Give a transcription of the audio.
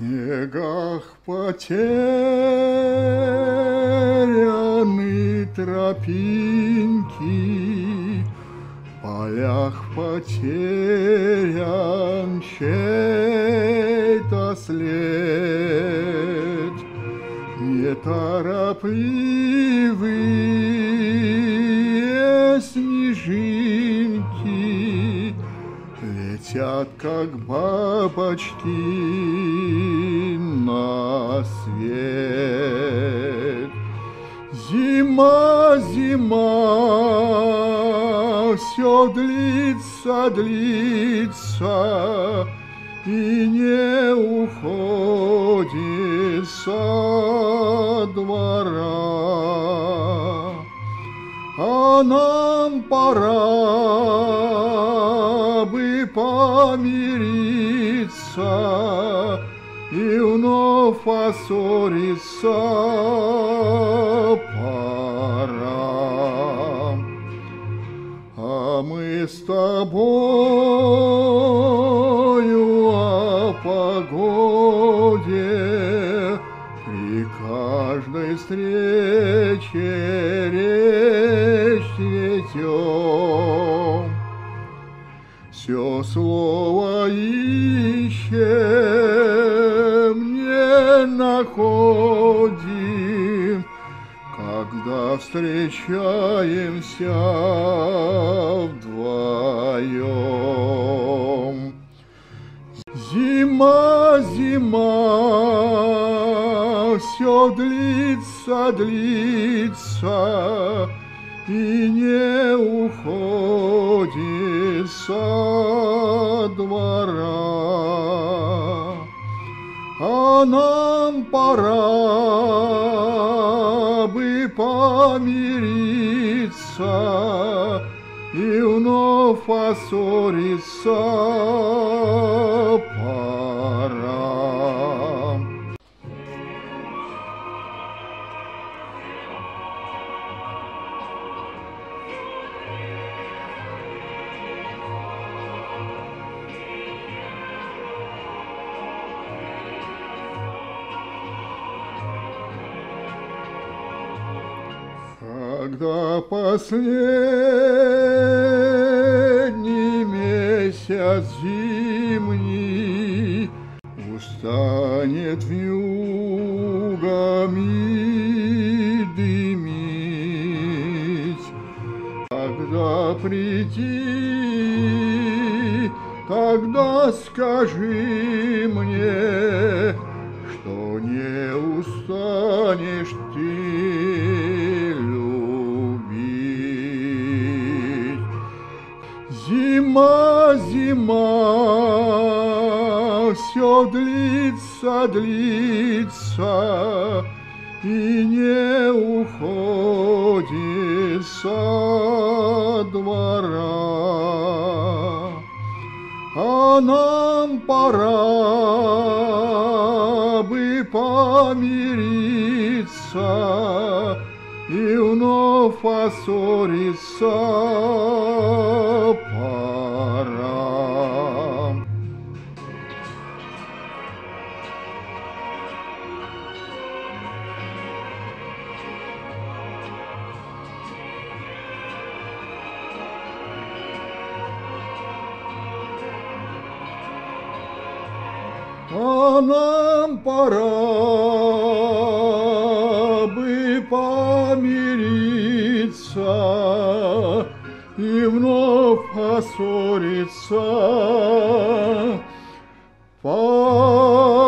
снегах потеряны тропинки, В полях потерян чей-то след. Неторопливые Летят, как бабочки на свет. Зима, зима, все длится, длится, и не уходит со двора. А нам пора помириться и вновь поссориться пора. А мы с тобою о погоде при каждой встрече речь ведем. Слово ищем, не находим, когда встречаемся вдвоем. Зима, зима, все длится, длится, и не уходит со двора. А нам пора бы помириться и вновь поссориться Когда последний месяц зимний Устанет вьюгами дымить, Тогда приди, тогда скажи мне, Что не устанешь ты все длится, длится, и не уходит со двора. А нам пора бы помириться и вновь поссориться а нам пора бы помириться и вновь поссориться. Пора